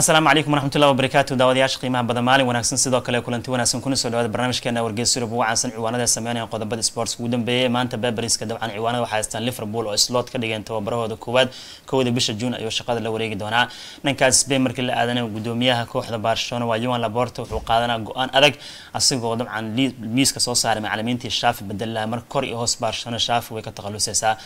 asalaamu calaykum waraxmatullahi wabarakaatu daawadayaasha qiimaha badan maalin wanaagsan sidoo kale kulanti wanaagsan kuna soo dhawaada barnaamijkeena wargeys yurub. Ugu caansan ciwaanada sameynaya qodobada sports ugu dambeeyay maanta beberiska dabcan ciwaanada waxaa haystaan liverpool oo slot ka dhigeen tababarahooda koowaad. Kowda bisha juun ayuu shaqada la wareegi doonaa. Dhankaas spain markii la aadanay gudoomiyaha kooxda barcelona waa yuan laborta wuxuu qaadanaa go'aan adag asigoo dabcan miiska soo saaray macalimiintii shaafi bedelaha mar kor iyo hoos barcelona shaafi way ka takhalusaysaa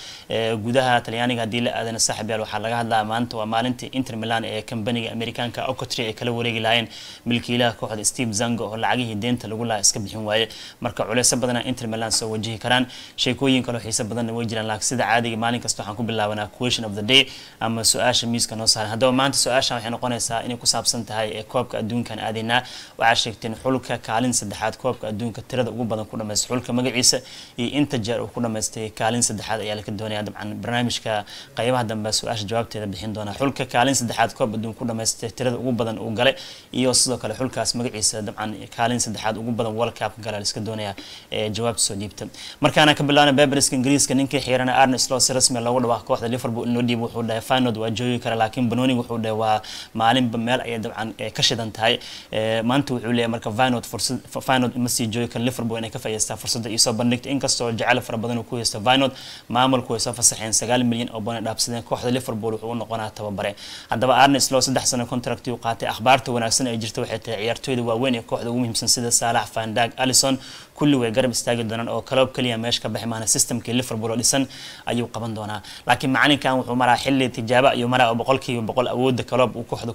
gudaha talyaaniga haddii la aadana saaxib yaal waxaa laga hadlaa maanta waa maalintii inter milan ee kambaniga america ocotry ay kala wareegi lahaayeen. Milkiilaha kooxda steve zango oo lacagihii deenta lagu lahaa iska bixin waaye. Marka culeyso badana inter milan soo wajihi karaan. Sheekooyin kaloo xiise badanna way jiraan laakiin sida caadiga maalin kasta waxaan ku bilaabanaa question of the day ama su'aasha miiska noo saaran haddaba maanta su'aashan waxay noqonaysaa inay ku saabsan tahay ee koobka adduunkan aadaynaa waxaa sheegteen xulka kaalin saddexaad koobka adduunka tirada ugu badan ku dhamaystay xulka magaciisa iyo inta jeer uu ku dhamaystay kaalin saddexaad ayaa laka doonaya. Dabcan barnaamijka qaybaha dambe su'aasha jawaabteeda bixin doona. Xulka kaalin saddexaad koob adduun ku dhamaystay tirada ugu badan uu galay. Iyo sidoo kale xulkaas magaciisa dabcan kaalin saddexaad ugu badan world cup gala iska doonaya jawaabta soo dhiibta markaana ka bilaabna beberiska ingiriiska ninkii xiirana arne slot rasmi loogu dhawaaq kooxda liverpool in loo dhiibo wuxuu dhahay finod waa joogi kara laakiin banoni wuxuu dhahay waa maalinba meel ayay dabcan ka shidan tahay. Maanta wuxuu leeyahay marka finod fursad finod ma joogi kara liverpool inay ka faa'iidaystaa fursadda iyo soo bandhigta. Inkastoo jecel fara badan uu ku haysto finod maamulku way soo fasaxeen sagaal milyan oo bana dhaafsadeen kooxda liverpool wuxuu u noqonaa tababare. Haddaba arne slot saddex sano contract uu qaatay akhbaarta wanaagsan ay jirta waxay tahay ciyaartooyda waaweyn ee kooxda ugu muhiimsan sida saalax fandag alison kulli way garab istaagi doonaan oo kaloob kaliya meesha ka baxi systemkii liverpool oo dhisan ayuu qaban doonaa. Laakiin macalinkan wuxuu maraa xilli tijaabo ayuu maraa oo boqolkiiba boqol awooda kaloob uu kooxda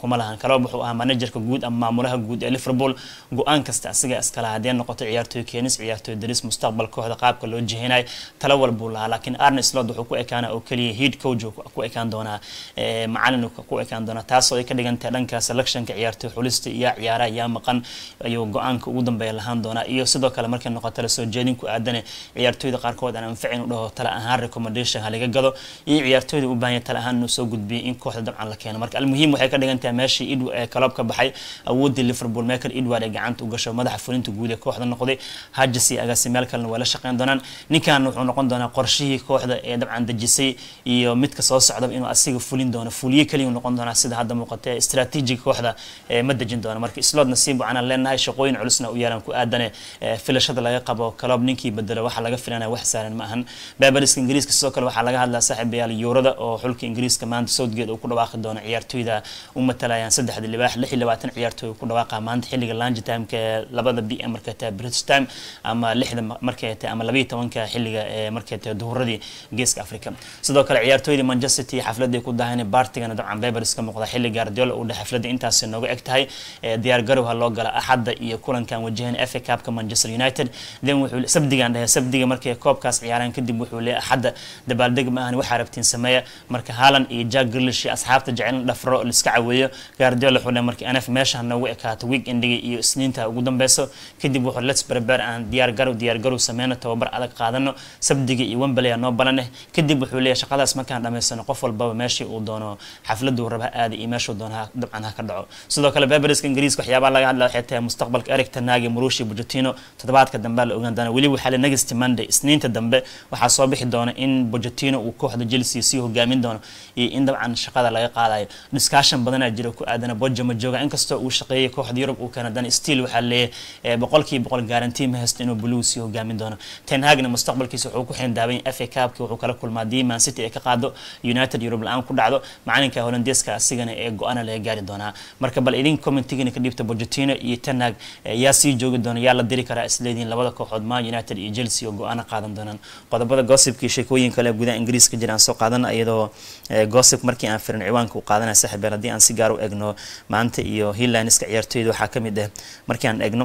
kuma lahan kaloob wuxuu ahaa managerka guud ama maamulaha guud ee liverpool. Go'aan kasta asiga iskala haddee noqoto ciyaartooy keenis ciyaartooy daris mustaqbal kooxda qaabka loo jihinayo talo walbuu lahaa. Laakiin arne wuxuu ku ekaana oo keliya head coach ku ekaan doonaa macalin ku ekaan doonaa taasoo ay ka dhigantahay dhanka selectionka ciyaartooy xulista iyo ciyaaraha yaa maqan. Ayuu go'aanka ugu dambeeya lahaan doonaa. Iyo sidoo kale markay noqoto la soo jeedin ku aadane ciyaartooyda qaarkood aan anficin u dhaho tala ahaan recommendation halaga gado. Iyo ciyaartooyda u baahanya tala ahaan inuu soo gudbiyay in kooxda dabcan la keeno. Marka almuhiim waxay ka dhigan meeshii id ee kaloob ka baxay awoodii liverpool meker edward ee gacanta u gasho madaxa fulinta guud ee kooxda noqday. Hajas iyo agaasi meel kalena waa la shaqeyn doonaan. Ninkan wuxuu noqon doonaa qorshihii kooxda ee dabcan dejisay. Iyo midka soo socdaba inuu asiga fulin doono fuliye kaliya noqon doonaa sida hadda muuqata strategic kooxda ma dejin doono. Marka slot nasiib waxaan leenahay shaqooyin culusna u yeelan ku aadane filashada laga qabo kaloob ninkii bedelo waxa laga filanaya wax saaran ma ahan. Beeberiska ingiriiska sidoo kale waxaa laga hadlaa saaxiibayaal yuurada oo xulka ingiriiska maanta southgate uu ku dhawaaqi doono ciyaartooyda u matalayaan saddexda libaax lix iyo labaatan ciyaartooy ku dhawaaqa maanta xilliga lange timeka labada b m markay british time ama lixda markay ama labayo tobanka xilliga markay duhuradii geeska africa sidoo kale ciyaartooyda manchester city xafladii ku dahayn baartigana dabcan beberis ka muuqda xilli guardiola uu dhahay xafladii intaasi nooga eg tahay diyaar garow ha loo gala axadda iyo kulankan wajahan fa cupka manchester united. Then wuxuu sabdigan dhahay sabdiga markay koobkaas ciyaaraan kadib wuxuu leeyahay axadda dabaaldeg ma ahan waxaa rabtiin sameeya marka haaland iyo jack grilish iyo asxaabta jecel dhafro liska caweeyo. Guardiola wuxuu dhahay marka nf meesha noogu ekaato weekendiga iyo isniinta ugu dambeyso. Kadib wuxuu let's prepare aan diyaar garow diyaar garow sameyno tababar adag qaadano. Sabdiga iyo wembley noo balaneh kadib wuxuu leeyahay shaqadaas markaan dhamaysano qof walbaba meeshii uu doono xafladuu raba aada iyo meeshuu doono dabcan ha ka dhaco. Sidoo kale beberiska ingiriiska waxyaabaha laga hadla waxay tahay mustaqbalka eric tanagi murushi bujatino toddobaadka dambe la ogaan doona weli waxaa le next monday. Isniinta dambe waxaa soo bixi doona in bujatino uu kooxda chelsea sii hogaamin doono iyo in dabcan shaqada laga qaadayo. Discussion badanaa jira ku aadana boja ma jooga. Inkastoo uu shaqeeyay kooxda yurub uu keena dan still waxaa leeyahay boqolkiiba boqol guarantee ma haysto inuu blue sii hogaamin doono. Ten hagna mustaqbalkiisa wuxuu ku xindaaban fa cupki wuxuu kala kulmaa dii man city ay ka qaado united yurub la'aan ku dhacdo. Macalinka holandeeska asigana ee go'aana laga gaari doonaa. Marka bal idin commentigina ka dhiibta bojatino iyo tenag yaa sii joogi doona yaa la diri karaa isleediin labada kooxood man united iyo chelsea oo go'aana qaadan doonaan. Qodobada gossipkii sheekooyin kale gudaha ingiriiska jira aan soo qaadana iyadoo gossip markii aan firin ciwaanka u qaadanaya saaxiibeel haddii aan si gaar u egno maanta iyo highlandska ciyaartooyda waxaa ka mid ah. Markii aan egno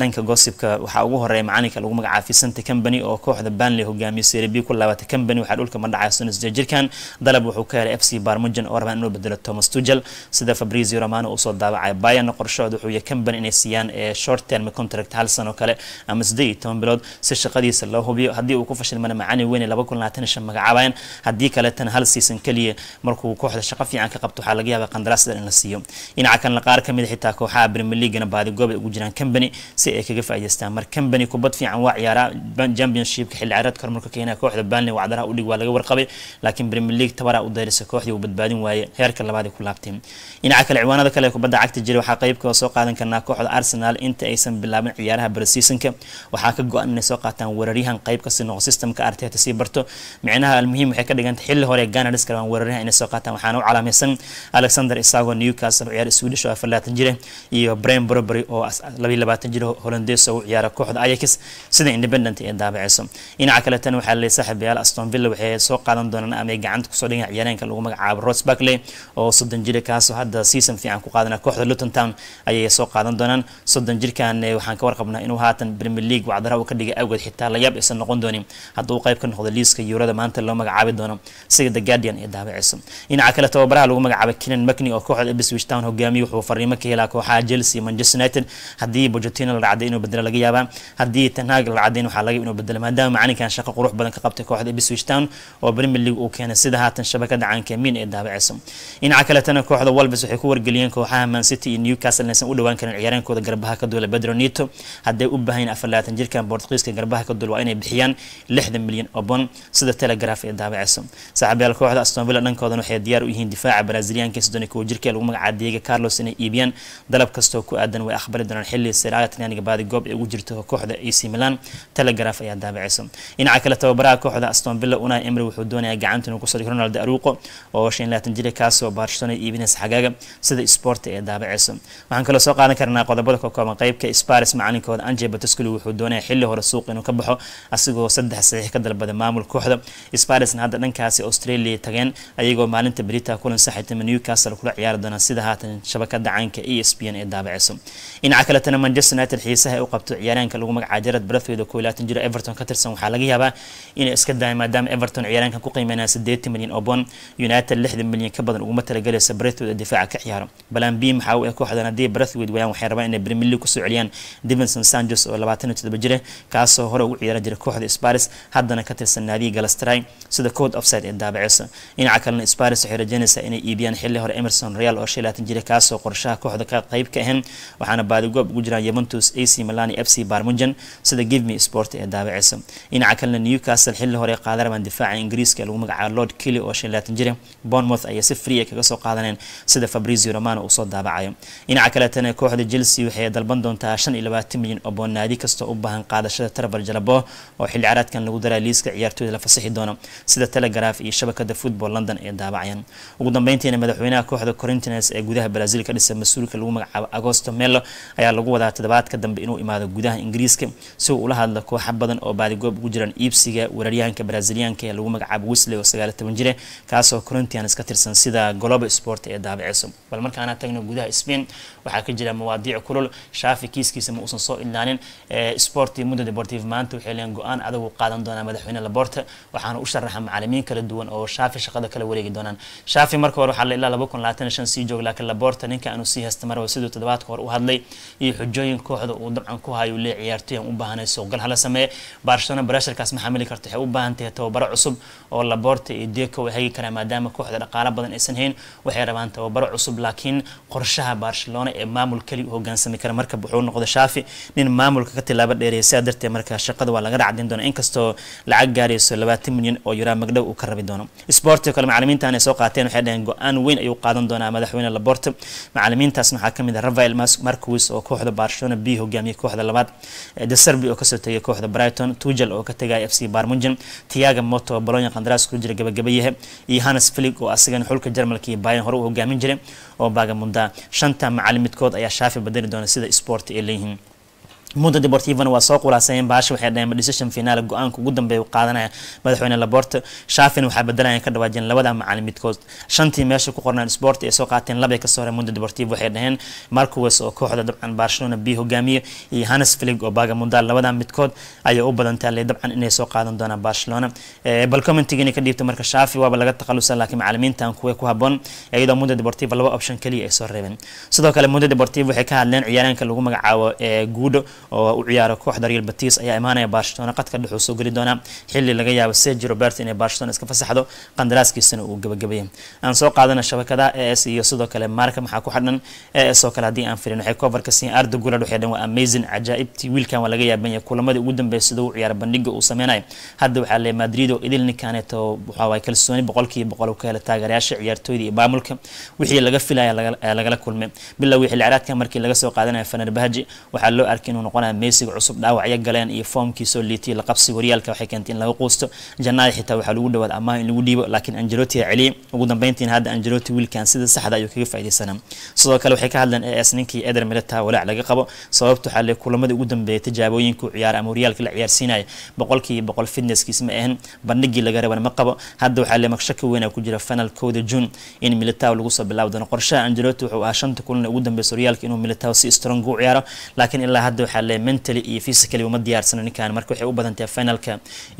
dhanka gossipka waxaa ugu horreeya macalinka lagu magacaabay Vicente Company oo kooxda Burnley hogaamiyo Serie ku laabatay Company waxaa dhulka ma dhacay sunas jirkan dalab wuxuu ka helay FC Barmujan oo rabaan inuu bedelo Thomas Tuchel sida Fabrizio Romano uu soo daawacay Bayern qorshooda wuxuu yahay Company inay siiyaan short term contract hal sano kale ama 18 bilood si shaqadiisa loo hubiyo. Haddii uu ku fashilmana macani weyn 2025 magacaabayaan haddii kale tan hal season kaliya markuu kooxda shaqo fiican ka qabto waxaa laga yaabaa qandaraas in la siiyo. Dhinaca kan qaar ka mid xitaa kooxaha Premier League-na baadi goob ay ugu jiraan Company si ay kaga faa'iideystaan mar Company kubad fiican waa ciyaaraa Championship-ka xilli ciyaareedka marka keenaya kooxda Burnley wacdaraha u dhig waa laga warqabay laakiin Premier League tabara u dayrisay kooxdii uu badbaadin waayay heerka labaad ku laabtay dhinaca kale ciwaanada kale kubadda cagta jira waxaa qeybka soo qaadan karnaa kooxda arsenal inta aysan bilaabin ciyaaraha barasiisonka waxaa ka go-an inay soo qaataan weeraryahan qeyb kasi noqo systemka arteta sii barto. Micnaha almuhiim waxay ka dhiganta xilli hore ganadis karaan weeraryahan inay soo qaataan. Waxaana u calaamaysan alexander isago newcastle ciyaar swedish oo afar labaatan jira iyo brian brobery oo labayo labaatan jira holandees oo u ciyaara kooxda ayax sida independent ee daabaceyso dhinaca kale waxaa la leeyahay saaxiibayaal aston villa waxay soo qaadan doonaan ama gacanta ku soo dhigan ciyaareenka lagu magacaabo ross barkley oo soddon jira kaasoo hadda season fiican ku qaadana kooxda luton town ayay soo qaadan doonaan. Soddon jirkan waxaan ka warqabnaa inuu haatan premier league wacdaraha uu ka dhigay awgeed xitaa layaab aysan noqon doonin. Hadduu qayb ka noqdo liiska yuurada maanta loo magacaabi doono sida the guardian ee daabaceyso dhinaca kale tababaraha lagu magacaabay kenan mcney oo kooxda ipswich town hogaamiye wuxuu fariimo ka helaa kooxaha chelsea manchester united. Haddii pochettino la dhacday inuu bedelo laga yaabaa haddii tanhag la dhacday waxaa laga inuu bedelo maadaama macalinkan shaqo qurux badan ka qabtay kooxda ipswich town oo premier league uu keenay sida haatan shabakada caanka min ee daabaceyso dhinaca kaletana kooxda wolves waxay ku wargeliyeen kooxaha man city iyo newcastle inaysan u dhawaan karin ciyaareenkooda garbaha ka duula pedro nito hadday u baahayn afar labaatan jirkan bortugiiska garbaha ka duul waa inay bixiyaan lixdan milyan oo bon sida telegraph ee daabaceyso saaxiibayaal kooxda aston villa dhankoodan waxay diyaar u yihiin difaaca brazilianka soddon kuwa jirka lagu magacaaba diego carlos inay iibiyaan. Dalab kastoo ku aadan way aqbali doonaan xilli siraaga talyaaniga baadi goob ee ugu jirto kooxda ac milan. Telegraph ayaa daabaceyso dhinaca kale tababaraha kooxda aston villa unai emry wuxuu doonayaa gacanta inuu ku soo dhigo ronaldo aruqo oo shan labaatan jira kaasoo waxaan kaloo soo qaadan karnaa qodobada ka kooban qeybka sparis macalinkooda anje batasculi wuxuu doonaya xilli hore suuq inuu ka baxo asigoo saddex saxiix ka dalbaday maamul kooxda sparisna hadda dhankaasi australia tageen ayagoo maalinta berita kulan saxitama newcastle kula ciyaari doona sida haatan shabakada caanka e s p n ee daabaceyso dhinaca kaletana manchester united xiisaha ay u qabto ciyaaraanka lagu magacaabo jarad brathwaite oo koo labaatan jiro everton ka tirsan waxaa laga yaabaa inay iska daaya maadaama everton ciyaaraankan ku qiimeynaya siddeetan milyan oo bon united lixdan milyan ka badan uguma talagelaysa brathwaite oo difaaca ka ciyaaro balan b maxaa kooxdan haddii brathwaite wayaan waxay rabaan inay premier league ku soo celiyaan davidson sanchez oo labaatan iyo toddoba jira kaasoo hore ugu ciyaara jira kooxda sparis haddana ka tirsan naadiga galastray sida code offside ee daabaceysa dhinaca kalena sparis waxay rajeynaysaa inay iibiyaan xilli hore emerson real oo shan labaatan jira kaasoo qorshaha kooxda ka qayb ka ahayn waxaana baadigoob ugu jiraan yuventus ac milan iyo f c barmujan sida give me sport ee daabaceysa dhinaca kalena newcastle xilli hore qaadan rabaan difaaca ingiriiska lagu magacaabo lord kelly oo shan jira bournemouth ayay si free kaga soo qaadaneen sida fabrizio romano uu soo daabacayo. Dhinaca kaletana kooxda chelsea waxay dalban doontaa shan iyo labaatan milyan oo boon naadi kastoo u baahan qaadashada tarbar jalabo oo xilli caraadkan lagu daraa liiska ciyaartooyda la fasaxi doono sida telegraph iyo shabakada football london ee daabacayaan. Ugu dambeyntiina madaxweynaha kooxda corinthians ee gudaha brazil ka dhisan mas'uulka lagu magacaabo agosto melo ayaa lagu wadaa toddobaadka dambe inuu imaado gudaha ingiriiska si uu ula hadlo kooxa badan oo baadigoob ugu jiraan iibsiga weeraryahanka brazilianka ee lagu magacaabo wisley oo sagaal toban jire kaasoo corinthians ka tirsan sida global sport ee daabaceyso bal markaana tagno gudaha spain waxaa ka jira mawaadiic kulul shaafi kiiskiisa ma uusan soo ilaanin sport iyo mundo deportive maanta waxay leeyiin go'aan adagu qaadan doonaa madaxweyne laborta waxaana u sharaxa macalimiin kala duwan oo shaafi shaqada kala wareegi doonaan. Shaafi marka hore waxaa la ilaa laba kun labaatan shan sii joog laakiin laborta ninka aanu sii haysta marwa siduu toddobaadka hore u hadlay iyo xujooyin kooxda uu dabcan ku hayo lee ciyaartoy aan u baahanay suuqgal hala sameeye barcelona barasharkaas ma xamili karto waxay u baahan tahay tababaro cusub oo laborta iyo deco ay hagi karaan maadaama kooxda dhaqaalo badan aysan hayn waxay rabaan tababaro cusub laakiin qorshaha barcelona ee maamul keli u hogaansami kara marka wuxuu noqday shaafi. Nin maamulka ka tilaabo dheereeya sidaa darteed marka shaqada waa laga dhacdin doona inkastoo lacag gaarayso labaatan milyan oo yuraa magdhow uu ka rabi doono. Sporti kale macalimiintan ay soo qaateen waxay dhaheen go'aan weyn ayuu qaadan doonaa madaxweyne laborta macalimiintaasna waxaa ka mid ah rafael marquis oo kooxda barcelona b hogaamiyay kooxda labaad deserbi oo ka soo tegay kooxda brighton tugel oo ka tegaya f c barmujan tiaga moto oo bolonya qandaraas ku jira gabagabayahe iyo hannes filig oo asagana xulka jarmalka iyo bayan hore u hogaamin jiray. Oo baagamundaa shanta macalin midkood ayaa shaafi badali doona sida sport ay leeyihiin mundo deportivana waa soo qulaasayeen baasha waxay dhaheen decision finaal go'aanka ugu dambeeya qaadanaya madaxweyne laborta shaafina waxaa bedelayaan ka dhawaajeen labada macalin midkood. Shantii meesha ku qornaan sport ay soo qaateen labay ka soo horeen mundo deportivo waxay dhaheen marcowes oo kooxda dabcan barcelona b hogaamiye iyo hannes filig oo baagamundaa labada midkood ayay u badantaa le dabcan inay soo qaadan doonaan barcelona. Bal ka dhiibta marka shaafi waaba laga takhalusa laakiin macalimiintan kuwa ku haboon iyadoo mundo deportivo laba option kaliya ay soo reebeen. Sidoo kale mundo deportivo waxay ka hadleen ciyaaraanka lagu magacaabo guudo oo u ciyaaro kooxda real batis ayaa imaanaya barcelona. Qadka dhexuu soo geli doonaa xilli laga yaabo sergi roberto inay barcelona iska fasaxdo qandaraaskiisana uu gabagabeeyay aan soo qaadana shabakadaha a s iyo sidoo kale marka maxaa ku xidhan a s oo kale haddii aan firin waxay coverka siin arda gulad waxay dhan waa amazing cajaa'ibtii wiilkan waa laga yaaban kulamadii ugu dambeeya sida uu ciyaara bandhiga uu sameynayo hadda waxaa leeyahay madrid oo idil ninkaneeto waxaa waay kalsooni boqolkiiba boqol uu ka hela taageerayaasha ciyaartooyda iyo maamulka. Wixii laga filaya lagala kulmay. Bilowgii xilli ciraadka markii laga soo qaadanaya fenerbahji waxaa loo arkay inuu noqonaya meesiga cusub dhaawacyo galeen iyo foomkiisoo liitiyay laqabsiga horyaalka waxay keentay in laga quusto. Janaayo xitaa waxaa lagu dhawaad amaah in lagu dhiibo laakiin angeloti a celiyay ugu dambeyntiina hadda angeloti wiilkan sida saxda ayuu kaga faa'iidaysanaa. Sidoo kale waxay ka hadleen as ninkii eder milita walaac laga qabo sababta waxaa le kulamadii ugu dambeeyay tijaabooyinku ciyaara ama horyaalka la ciyaarsiinaya boqolkiiba boqol fitnesskiis ma ahan bandhigii laga rabana ma qabo. Hadda waxaa le maqshaka weyn ku jira final kowda june in militao lagu soo bilaabi qorshaha angeloti wuxuu ahaa shanta kulan ugu dambeysa horyaalka inuu militao si strong u ciyaaro laakiin ilaa hadda waxaa le mentally iyo physically uma diyaarsano ninkan marka waxay u badantahay finalka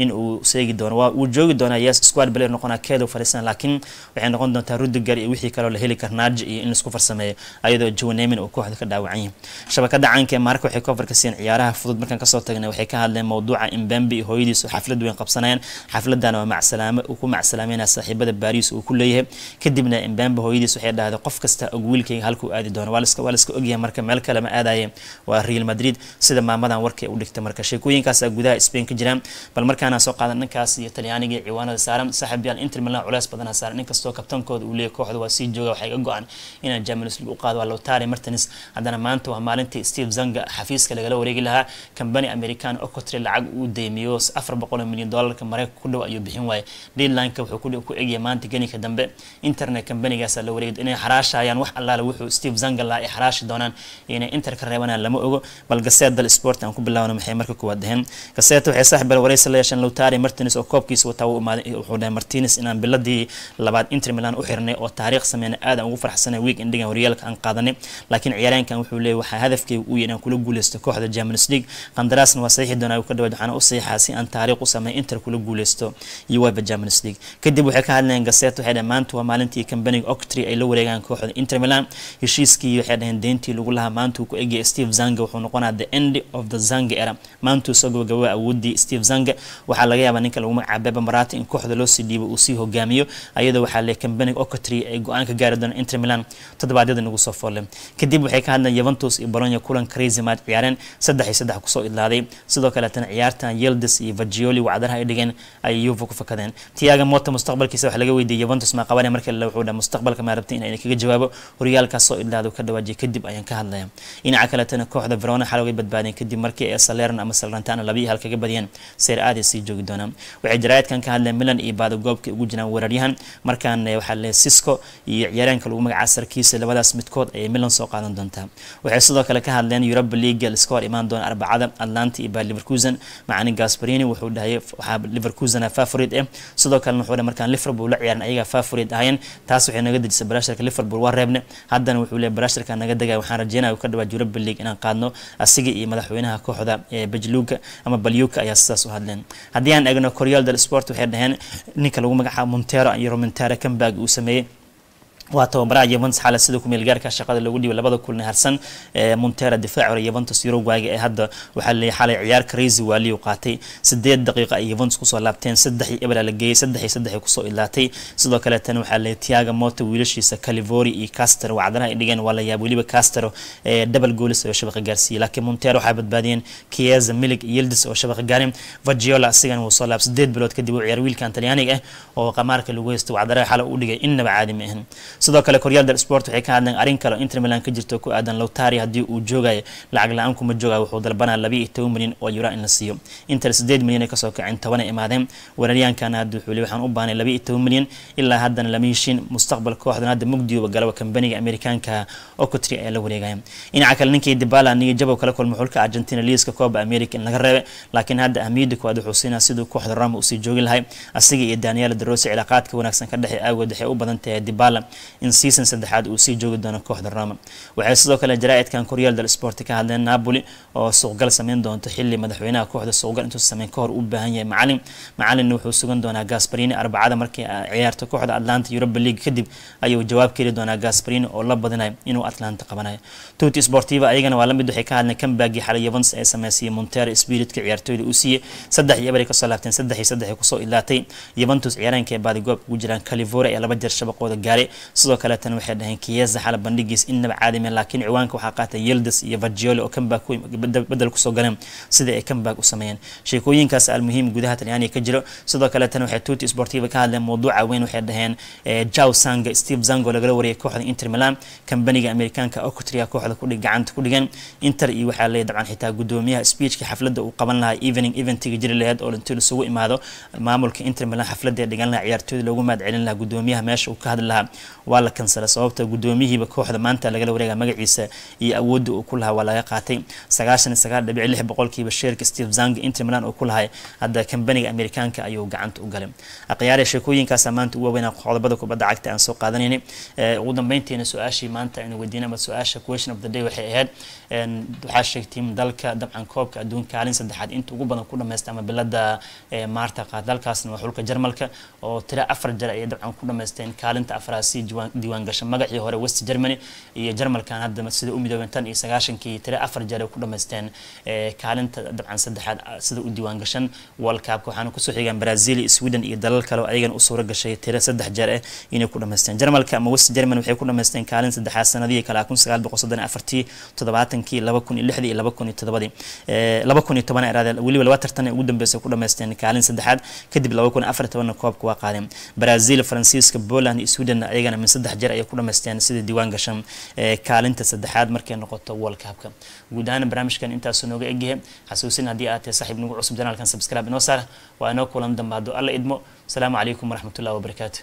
in uu seegi doono. Waa uu joogi doonaa yes squad player noqonaa keedu fadhiisan laakiin waxay noqon doontaa rudiger iyo wixii kaloo la heli karnaaji iyo in la isku farsameeyo ayadoo jowanemin uu kooxda ka dhaawacan yahay shabakada caanka maarka waxay coverka siiyeen ciyaaraha fudud. Markaan ka soo tagnay waxay ka hadleen mawduuca imbambi iyo hooyadiis oo xaflad weyn qabsanayeen xafladana waa macsalaamo uu ku macsalaameyna saaxiibada baariis uu ku leeyahay. Kadibna imbambi hooyadiis waxay dhahday qof kasta og wiilkayga halkuu aadi doono. Waa waa laska ogyahay marka meel kale ma aadaye waa real madrid sida maamadan warkay u dhigtay marka sheekooyinkaasa gudaha spain ka jiraan. Bal markaana soo qaadan dhankaas iyo talyaaniga ciwaanada saaran saaxiibyaal inter milan culeys badana saaran. Inkastoo kabtankooda uu leeyahay kooxda waa sii jooga waxay ga go-an inaan Champions League qaado. Waa Lautaro Martinez. Haddana maanta waa maalintii Steve Zanga xafiiska lagala wareegi lahaa. Company American oo lacag uu deemiyo 400 milyan doolarka Mareykanka ku dhow ayuu bixin waayay deadline-ka wuxuu ku egyahay maanta genika dambe. Internet company-gaas la wareegay inay xaraashayaan. Wax allaale wuxuu Steve Zanga la ay xaraashi doonaan inay inter ka reebanaan lama ogo. Bal Del Sport aan ku bilaawno maxay marka kuwa dhaheen. Gazette waxay saaxiib wareysi la yeesheen Lautaro Martinez oo koobkiisa wataa uu imaaday wuxuu dhahay Martinez inaan biladii labaad Inter Milan u xirnay oo taariikh sameeyay aad aan ugu faraxsanay week endigan horyaalka aan qaadanay. Laakiin ciyaaryahankan wuxuu leeyahay waxa hadafkay uu yahay kula guuleysto kooxda Champions League. Qandaraasna waa saxiix doonaa ka dhawaad waxaana u saxiixaa si aan taariikh u sameeyo Inter kula guuleysto UEFA Champions League. Kadib waxay ka hadlayeen Gazette waxay dhahay maanta waa maalintii company Octree ay la wareegaan kooxda Inter Milan. Heshiiskii waxay dhaheen deyntii lagu lahaa maanta uu ku egay Steve Zanga wuxuu noqonaa the end of the Zanga era. Maanta uu soo gabagabay awoodii Steve Zanga waxaa laga yaabaa ninka lagu magacaabo Bebe Marati in kooxda loo sii dhiibo uu sii hogaamiyo ayadoo waxaa le company Octree ay go'aan gaari doonaan Inter Milan toddobaadyada nagu soo fooleen kadib waxay ka hadleen Juventus iyo Bologna kulan crazy match ciyaareen saddex iyo saddex ku soo idlaaday. Sidoo kale tan ciyaartan Yildiz iyo Fagioli wacdaraha ay dhigeen ay Juve ku fakadeen. Thiago Motta mustaqbalkiisa waxa laga weydiiyay Juventus ma qabanay markii la wuxuu dhahay mustaqbalka ma rabtay inay kaga jawaabo horyaalkaas soo idlaado ka dhawaajiyay kadib ayaan ka hadlayaa. Dhinaca kale tan kooxda Verona xalay way badbaadeen kadib markii ay Salernitana ama Salernitana laba hal kaga badiyeen Serie A sii joogi doonaan. Waxay jaraa'idkan ka hadleen Milan iyo baada goobka ugu jiraan weeraryahan. Markaan waxaa le Cisco iyo ciyaaryahanka lagu magacaabo sarkiisa labadaas midkood ayay Milan soo qaadan doontaa. Waxay sidoo kale ka hadleen Europa League la iska imaan doona arbacada Atlanta iyo Bayer Leverkusen. Macani Gasperini wuxuu dhahay waxaa Leverkusen favorite eh. Sidoo kale wuxuu dhahay markaan Liverpool la ciyaaran ayaga favorite ahayeen taas waxay naga dejisay barasharka Liverpool waa reebne. Haddana wuxuu leeyahay barasharka naga dagay waxaan rajeynayaa ka dhawaad Europa League inaan qaadno. Asiga iyo madaxweynaha kooxda ee Bajluka ama Balyuka ayaa sidaas u hadleen. Haddii aan eegno Correal del Sport waxay dhaheen ninka lagu magacaabo Montero iyo Romentero comeback uu sameeyay waa tababaraha Juventus xaalad sida ku meel gaarka shaqada lagu dhibay labada kulan harsan Montero difaac hore Juventus Uruguay ee hadda waxa la xalay ciyaar crazy wali qaatay 8 daqiiqo ay Juventus ku soo laabteen 3 ibra la geeyay 3 3 ku soo ilaatay sidoo kale tan waxa la Thiago wiilashiisa Calivori iyo Castro wacdana ay dhigeen wala yaab waliba Castro ee double goals oo shabaqa gaarsiiyay laakiin Montero waxa badbaadiyeen Chiesa Milik Yildiz oo shabaqa gaarin Vagiola asigan uu soo laab 8 bilood kadib uu ciyaar wiilkan Talyaaniga ah oo qamaarka lagu haysto wacdana xalay u dhigay innaba caadi ma ahan sidoo kale Correal del Sport waxay ka hadleen arrin kale oo Inter Milan ka jirto ku aadan Lautaro haddii uu joogayo. Lacag la'aan kuma joogayo wuxuu dalbanaa 12 milyan oo euro in la siiyo. Inter 8 milyan ay ka soo kaceen 10 ay imaadeen. Weeraryahankan hadda wuxuu leeyahay waxaan u baahnay 12 milyan ilaa haddana lama mustaqbal kooxdan hadda mugdiyo galaba kambaniga Amerikaanka Ocotri ee la wareegaya. Dhinaca kale ninkii Dybala niga jabo kala kulmo xulka Argentina liiska Copa America in laga reebay laakiin hadda ahmiyada kooxda wuxuu siinaa sidoo kooxda Roma uu sii joogi lahay. Asiga iyo Daniel De Rossi cilaaqaadka wanaagsan ka dhaxay aawad waxay u badan tahay Dybala in season saddexaad uu sii joogi doono kooxda roma waxay sidoo kale jaraa'idkan koryaal del sport ka hadleen napoli oo suuqgal sameyn doonto xilli madaxweynaha kooxda suuqgal intuu sameyn kahor u baahan yahay macalin macalinna wuxuu sugan doonaa gasparini arbacada markii ciyaarta kooxda atlanta europa league kadib ayuu jawaab ka heli doonaa gasparini oo la badinayo inuu atlanta qabanayo. Tuti sportiva ayagana waa la mid waxay ka hadleen kambagi xalay yavans ee sameysiyay montero spiritka ciyaartooyda uu siiyey saddex iyo eberay ka soo laabteen saddex iyo saddex ku soo ilaatay. Yuventus ciyaaraanka ee baadigoobka ugu jiraan calivore ee laba jeer shabaqooda gaaray sidoo kaleetana waxay dhaheen kiyeza xala bandhigiis innaba caadime laakiin ciwaanka waxaa qaatay yildes iyo vagioli oo comeback bedel ku soo galeen sida ay comeback u sameeyeen. Sheekooyinkaas almuhiim gudaha talyaaniga ka jiro. Sidoo kaleetana waxay tuti sportiva ka hadleen mawduuca weyn waxay dhaheen jaw sanga steve zango lagala wariyay kooxda inter milan. Kambaniga amerikaanka ocotria kooxda kudhig gacanta ku dhigeen. Inter iyo waxaa leeyahy dabcan xitaa gudoomiyaha speechka xafladda uu qaban lahaa evening eventiga jiri laheyd oo intii isugu imaado. Maamulka inter milan xafladda dhigan lahaa ciyaartooyda loogu mahad celin lahaa gudoomiyaha meesha uu ka hadli lahaa waa la kansala sababta gudoomiyihiiba kooxda maanta lagala wareega magaciisa iyo awoodda uu ku lahaa waa laga qaatay. Boqolkiiba sheerka steve zang inter milan oo ku lahay hadda kambaniga amerikaanka ayuu gacanta u galay. Akhyaare sheekooyinkaasa maanta u waaweynaa qodobada kubadda cagta aan soo qaadanayna ugu dambeyntiina su'aashii maanta aynu weydiinay ama su'aasha question of the day waxay ahayd waxaa sheegtiin dalka dabcan koobka adduunka kaalin saddexaad. Inta ugu badan ku dhamaysta ama bilada maarta qaad dalkaasna waa xulka jarmalka oo tira afar jar ayay dabcan ku dhamaysteen kaalinta afraad si diiwaan gasha magacii hore west germany iyo jarmalkan hadda sida u midoobeen tan iyo sagaashankii tira afar jar ay ku dhamaysteen kaalinta dabcan saddexaad sida u diiwaan gashan world cupka waxaana ku soo xigaan brazil sweden iyo dalal kale oo ayagana u suura gashay saddex jeer ah inay ku dhamaysteen jarmalka ama west germany waxay ku dhamaysteen kaalin saddexaad sanadihii kale kun sagaal boqol soddon afartii toddobaatankii laba kun iyo lixdii iyo laba kun iyo toddobadii laba kun iyo toban iraadeen weliba laba tartan ugu dambeysay ku dhamaysteen kaalin saddexaad kadib laba kun afar tobanna koobka waa qaadeen. Brazil faransiiska poland iyo sweden ayagana min saddex jeer ayay ku dhamaysteen sida diiwaan gashan kaalinta saddexaad markay noqoto world cupka. Guud ahaan barnaamijkan intaasuu nooga egyahay xasuusin haddii aad tahay saaxiib nagu cusub janaalkan subscribe inoo saar waa inoo kulan dambe hadduu alla idmo asalaamu calaykum waraxmatullahi wabarakaatu